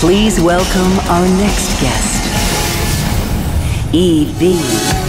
Please welcome our next guest, E.B.